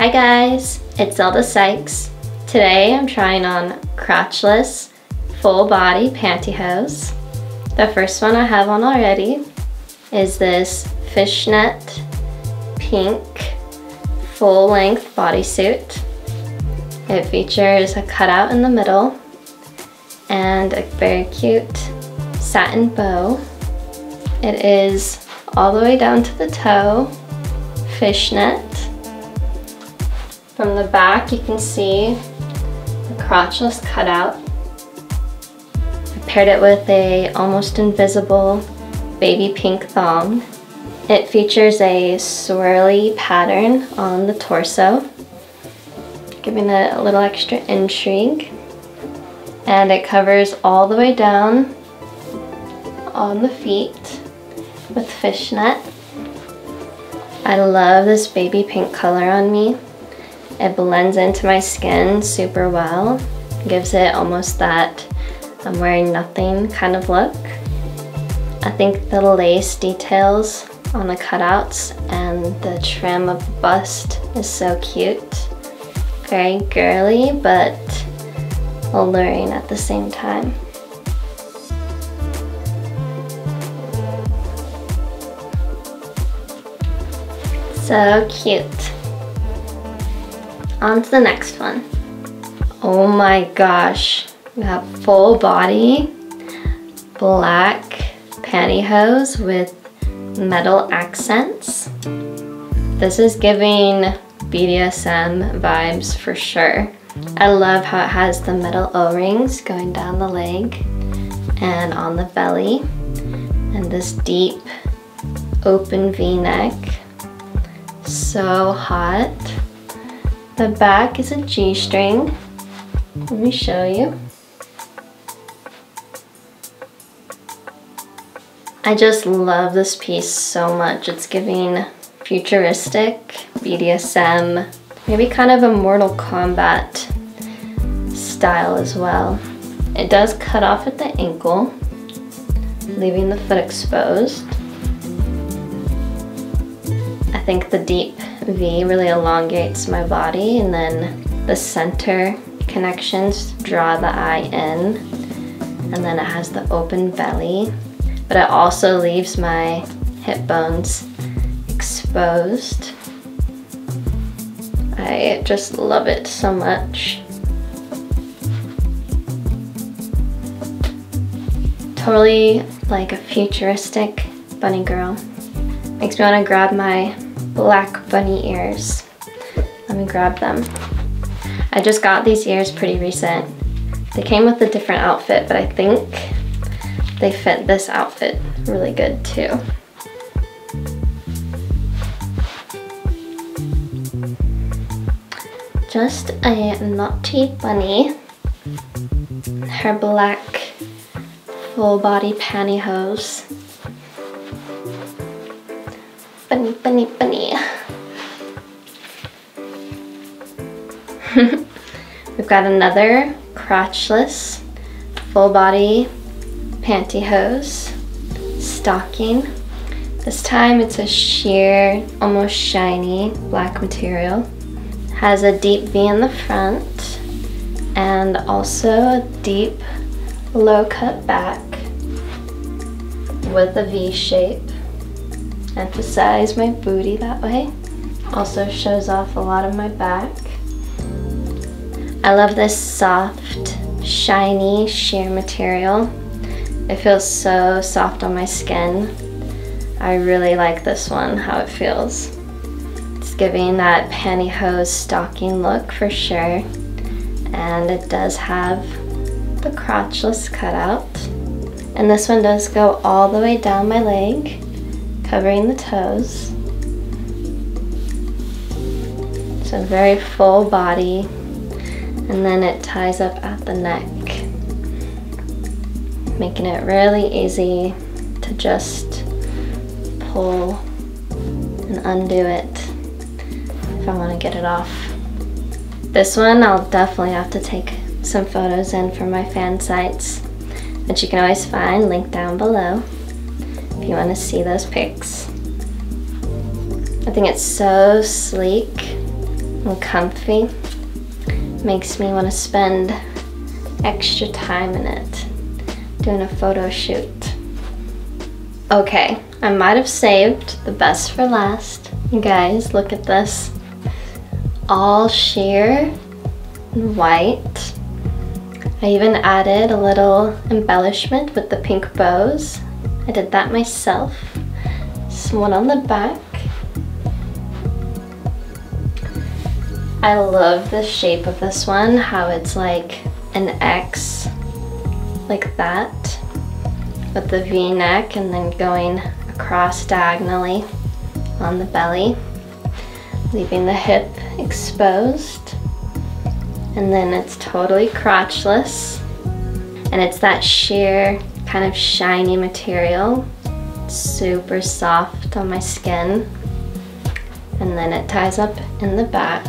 Hi guys, it's Zelda Sykes. Today I'm trying on crotchless full body pantyhose. The first one I have on already is this fishnet pink full length bodysuit. It features a cutout in the middle and a very cute satin bow. It is all the way down to the toe, fishnet. From the back you can see the crotchless cutout. I paired it with a almost invisible baby pink thong. It features a swirly pattern on the torso, giving it a little extra intrigue. And it covers all the way down on the feet with fishnet. I love this baby pink color on me. It blends into my skin super well. Gives it almost that I'm wearing nothing kind of look. I think the lace details on the cutouts and the trim of the bust is so cute. Very girly, but alluring at the same time. So cute. On to the next one. Oh my gosh, we have full body black pantyhose with metal accents. This is giving BDSM vibes for sure. I love how it has the metal O-rings going down the leg and on the belly and this deep open v-neck so hot. The back is a G-string. Let me show you. I just love this piece so much. It's giving futuristic, BDSM, maybe kind of a Mortal Kombat style as well. It does cut off at the ankle, leaving the foot exposed. I think the deep V really elongates my body and then the center connections draw the eye in and then it has the open belly but it also leaves my hip bones exposed. I just love it so much. Totally like a futuristic bunny girl. Makes me want to grab my black bunny ears. Let me grab them. I just got these ears pretty recent. They came with a different outfit, but I think they fit this outfit really good too. Just a naughty bunny. Her black full body pantyhose bunny, bunny, bunny. We've got another crotchless, full body pantyhose, stocking. This time it's a sheer, almost shiny black material. Has a deep V in the front and also a deep low cut back with a V shape emphasize my booty that way. Also shows off a lot of my back. I love this soft, shiny sheer material. It feels so soft on my skin. I really like this one, how it feels. It's giving that pantyhose stocking look for sure. And it does have the crotchless cutout. And this one does go all the way down my leg covering the toes. So very full body and then it ties up at the neck, making it really easy to just pull and undo it if I want to get it off. This one I'll definitely have to take some photos in for my fan sites, which you can always find linked down below you want to see those pics. I think it's so sleek and comfy. Makes me want to spend extra time in it doing a photo shoot. Okay, I might have saved the best for last. You guys, look at this. All sheer and white. I even added a little embellishment with the pink bows. I did that myself. Some one on the back. I love the shape of this one, how it's like an X, like that, with the V-neck and then going across diagonally on the belly, leaving the hip exposed. And then it's totally crotchless. And it's that sheer kind of shiny material. Super soft on my skin. And then it ties up in the back.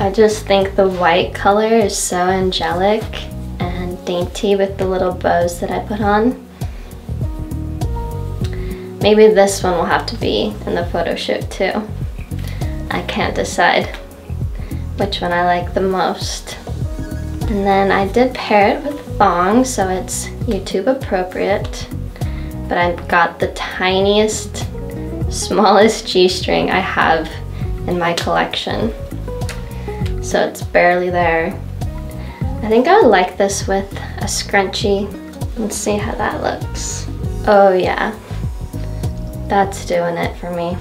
I just think the white color is so angelic and dainty with the little bows that I put on. Maybe this one will have to be in the photo shoot too. I can't decide which one I like the most. And then I did pair it with thong, so it's YouTube appropriate. But I've got the tiniest, smallest G-string I have in my collection. So it's barely there. I think I would like this with a scrunchie. Let's see how that looks. Oh yeah, that's doing it for me.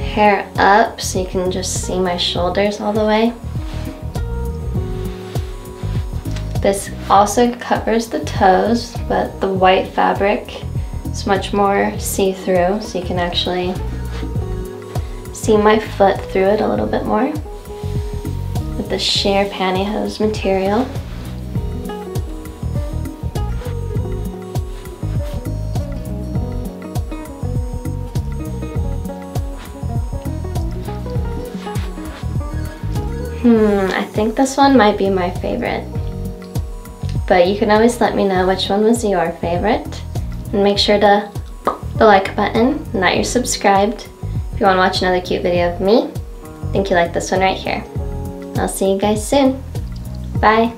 Hair up so you can just see my shoulders all the way. This also covers the toes, but the white fabric is much more see-through, so you can actually see my foot through it a little bit more with the sheer pantyhose material. Hmm, I think this one might be my favorite. But you can always let me know which one was your favorite. And make sure to the like button and that you're subscribed. If you want to watch another cute video of me, I think you like this one right here. I'll see you guys soon. Bye.